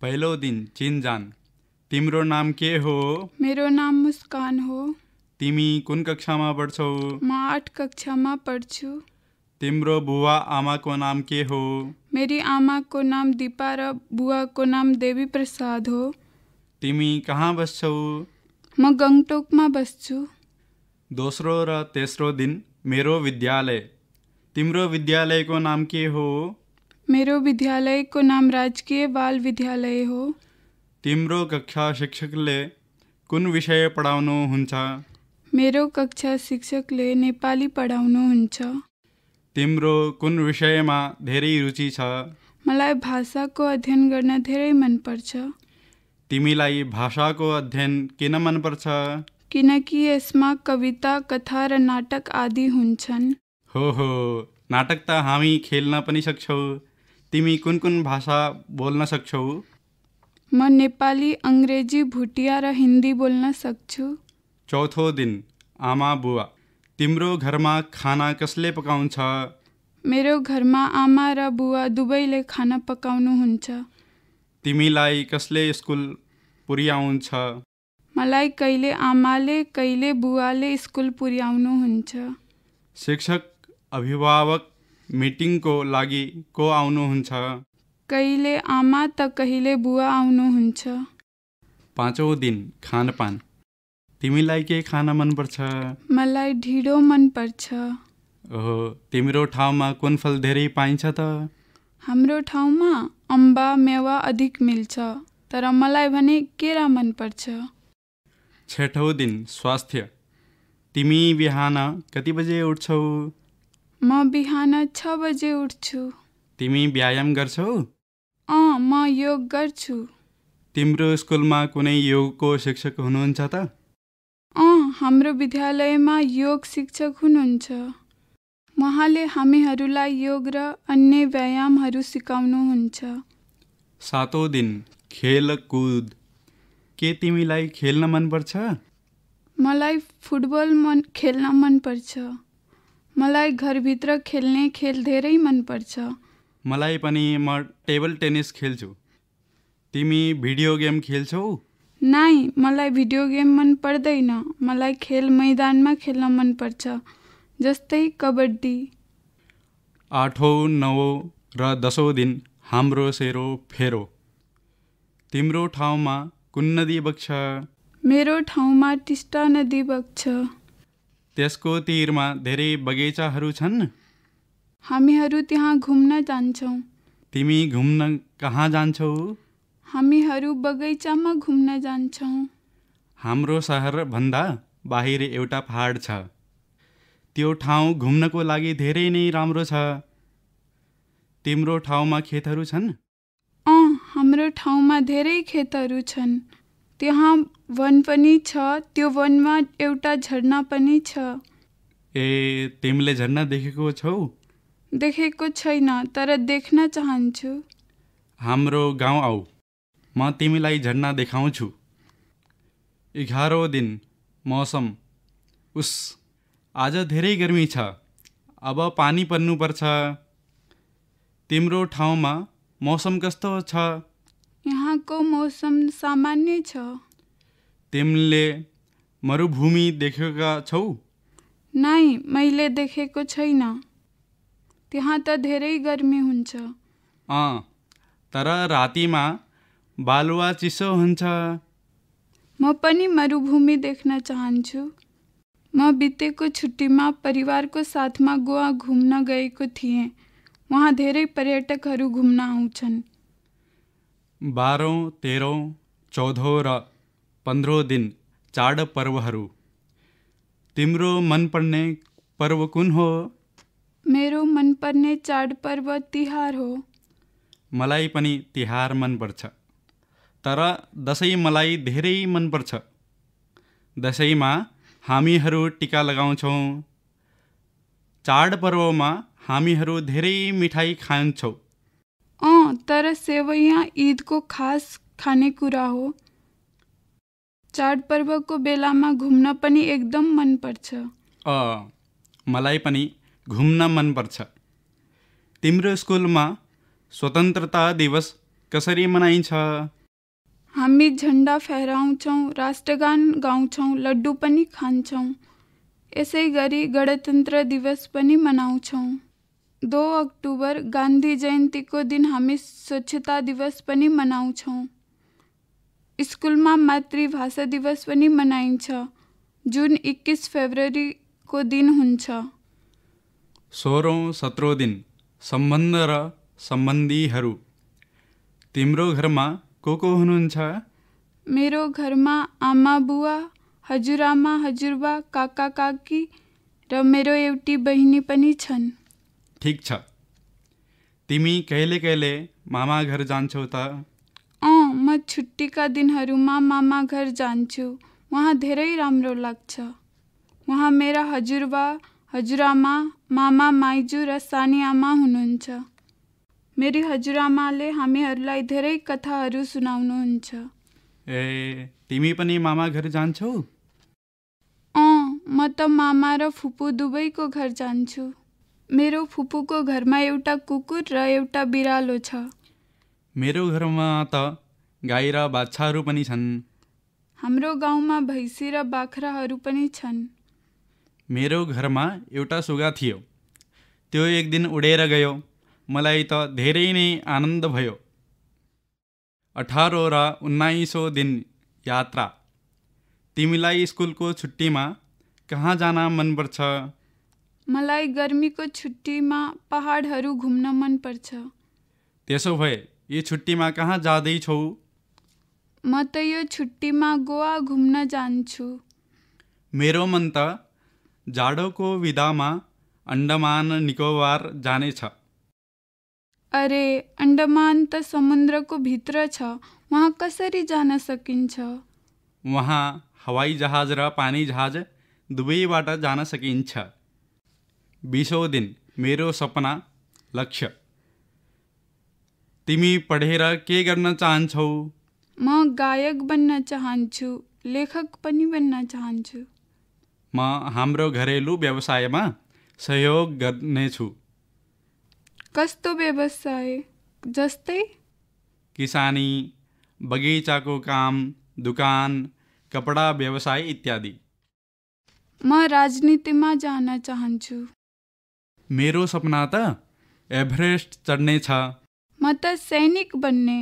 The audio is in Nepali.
पहिलो दिन चिनजान तिम्रो नाम के हो? मेरो नाम मुस्कान हो। तिमी कुन कक्षामा पढ्छौ? म आठ कक्षामा पढ्छु। तिम्रो बुवा आमाको नाम के हो? मेरी आमाको नाम दिपा र बुवाको नाम देवी प्रसाद हो। तिमी कहाँ बस्छौ? म गङटोकमा बस्छु। दोस्रो र तेस्रो दिन मेरो विद्यालय। तिम्रो विद्यालयको नाम के हो? मेरो विद्यालयको नाम राजकीय बाल विद्यालय हो। तिम्रो कक्षा शिक्षकले कुन विषय पढाउनुहुन्छ? मेरो कक्षा शिक्षकले नेपाली पढाउनुहुन्छ। तिम्रो कुन विषयमा धेरै रुचि छ? मलाई भाषाको अध्ययन गर्न धेरै मनपर्छ। तिमीलाई भाषाको अध्ययन किन मनपर्छ? किनकि यसमा कविता कथा र नाटक आदि हुन्छन्। हो हो। नाटक त हामी खेल्न पनि सक्छौ। तिमी कुन कुन भाषा बोल्न सक्छौ? म नेपाली अङ्ग्रेजी भुटिया र हिन्दी बोल्न सक्छु। चौथो दिन आमा बुवा। तिम्रो घरमा खाना कसले पकाउँछ? मेरो घरमा आमा र बुवा दुवैले खाना पकाउनुहुन्छ। तिमीलाई कसले स्कुल पुर्याउँछ? मलाई कहिले आमाले कहिले बुवाले स्कुल पुर्याउनुहुन्छ। शिक्षक अभिभावक मिटिङको लागि को आउनुहुन्छ? कहिले आमा त कहिले बुवा आउनुहुन्छ? पाँचौँ दिन खानपान। तिमीलाई के खान मनपर्छ? मलाई ढिँडो मनपर्छ। ओहो तिम्रो ठाउँमा कुन फल धेरै पाइन्छ त? हाम्रो ठाउँमा अम्बा मेवा अधिक मिल्छ तर मलाई भने केरा मनपर्छ। छठौँ दिन स्वास्थ्य। तिमी बिहान कति बजे उठ्छौ? म बिहान छ बजे उठ्छु। तिमी व्यायाम गर्छौ? अँ म योग गर्छु। तिम्रो स्कुलमा कुनै योगको शिक्षक हुनुहुन्छ त? अँ हाम्रो विद्यालयमा योग शिक्षक हुनुहुन्छ। उहाँले हामीहरूलाई योग र अन्य व्यायामहरू सिकाउनुहुन्छ सातौँ दिन खेलकुद के तिमीलाई खेल्न मनपर्छ? मलाई फुटबल मन खेल्न मनपर्छ। मलाई घरभित्र खेल्ने खेल धेरै मनपर्छ मलाई पनि म टेबल टेनिस खेल्छु। तिमी भिडियो गेम खेल्छौ? नाइ मलाई भिडियो गेम मन पर्दैन। मलाई खेल मैदानमा खेल्न मनपर्छ जस्तै कबड्डी। आठौँ नवौँ र दसौँ दिन हाम्रो सेरो फेरो। तिम्रो ठाउँमा कुन नदी बग्छ? मेरो ठाउँमा टिस्टा नदी बग्छ। त्यसको तिरमा धेरै बगैँचाहरू छन्? हामीहरू त्यहाँ घुम्न जान्छौँ। तिमी घुम्न कहाँ जान्छौ? हामीहरू बगैँचामा घुम्न जान्छौँ। हाम्रो सहरभन्दा बाहिर एउटा पहाड छ। त्यो ठाउँ घुम्नको लागि धेरै नै राम्रो छ। तिम्रो ठाउँमा खेतहरू छन्? अँ हाम्रो ठाउँमा धेरै खेतहरू छन्। त्यहाँ वन पनि छ त्यो वनमा एउटा झरना पनि छ। ए तिमीले झर्ना देखेको छौ? देखेको छैन तर देख्न चाहन्छु। हाम्रो गाउँ आऊ। म तिमीलाई झर्ना देखाउँछु। एघारौँ दिन मौसम। उस आज धेरै गर्मी छ। अब पानी पर्नुपर्छ। तिम्रो ठाउँमा मौसम कस्तो छ? यहाँको मौसम सामान्य छ। तिमीले मरुभूमि देखेका छौ? नाइ मैले देखेको छैन। त्यहाँ त धेरै गर्मी हुन्छ। अँ तर रातिमा बालुवा चिसो हुन्छ। म पनि मरुभूमि देख्न चाहन्छु। म बितेको छुट्टीमा परिवारको साथमा गोवा घुम्न गएको थिएँ। वहाँ धेरै पर्यटकहरू घुम्न आउँछन्। बाह्रौँ तेह्रौँ चौधौँ र पन्ध्रौँ दिन चाडपर्वहरू तिम्रो मनपर्ने पर्व कुन हो? मेरो मनपर्ने चाडपर्व तिहार हो। मलाई पनि तिहार मनपर्छ तर दसैँ मलाई धेरै मनपर्छ दसैँमा हामीहरू टिका लगाउँछौँ। चाडपर्वमा हामीहरू धेरै मिठाई खान्छौँ। तर सेवैया ईदको खास खानेकुरा हो। चाडपर्वको बेलामा घुम्न पनि एकदम मनपर्छ। अ मलाई पनि घुम्न मनपर्छ। तिम्रो स्कुलमा स्वतन्त्रता दिवस कसरी मनाइन्छ? हामी झन्डा फहराउँछौँ राष्ट्रगान गाउँछौँ लड्डु पनि खान्छौँ। यसै गरी गणतन्त्र दिवस पनि मनाउँछौँ। दो अक्टोबर गान्धी जयन्तीको दिन हामी स्वच्छता दिवस पनि मनाउँछौँ स्कुलमा मातृभाषा दिवस पनि मनाइन्छ जुन एक्काइस फेब्रुअरीको दिन हुन्छ सोह्रौँ सत्रौँ दिन सम्बन्ध र सम्बन्धीहरू तिम्रो घरमा को को हुनुहुन्छ? मेरो घरमा आमा बुवा हजुरआमा हजुरबा काका काकी र मेरो एउटी बहिनी पनि छन्। ठिक छ। तिमी कहिले कहिले मामा घर जान्छौ त? अँ म छुट्टीका दिनहरूमा मामा घर जान्छु। वहाँ धेरै राम्रो लाग्छ। वहाँ मेरा हजुरबा हजुरआमा मामा माइजू र सानी आमा हुनुहुन्छ। मेरी हजुरआमाले हामीहरूलाई धेरै कथाहरू सुनाउनुहुन्छ। ए तिमी पनि मामा घर जान्छौ? अँ म त मामा र फुपू दुवैको घर जान्छु। मेरो फुपूको घरमा एउटा कुकुर र एउटा बिरालो छ। मेरो घरमा त गाई र बाछाहरू पनि छन्। हाम्रो गाउँमा भैँसी र बाख्राहरू पनि छन्। मेरो घरमा एउटा सुगा थियो। त्यो एक दिन उडेर गयो। मलाई त धेरै नै आनन्द भयो। अठारौँ र उन्नाइसौँ दिन यात्रा। तिमीलाई स्कुलको छुट्टीमा कहाँ जान मनपर्छ मलाई गर्मीको छुट्टीमा पहाडहरू घुम्न मनपर्छ त्यसो भए यो छुट्टीमा कहाँ जाँदैछौ म त यो छुट्टीमा गोवा घुम्न जान्छु। मेरो मन त जाडोको विदामा अन्डमान निकोबार जानेछ। अरे अन्डमान त समुद्रको भित्र छ। वहाँ कसरी जान सकिन्छ? वहाँ हवाई जहाज र पानी जहाज दुवैबाट जान सकिन्छ। बिसौँ दिन मेरो सपना लक्ष्य तिमी पढेर के गर्न चाहन्छौ म गायक बन्न चाहन्छु लेखक पनि बन्न चाहन्छु म हाम्रो घरेलु व्यवसायमा सहयोग गर्नेछु कस्तो व्यवसाय जस्तै किसानी बगैँचाको काम दुकान कपडा व्यवसाय इत्यादि म राजनीतिमा जान चाहन्छु मेरो सपना त एभरेस्ट चढ्ने छ। म त सैनिक बन्ने।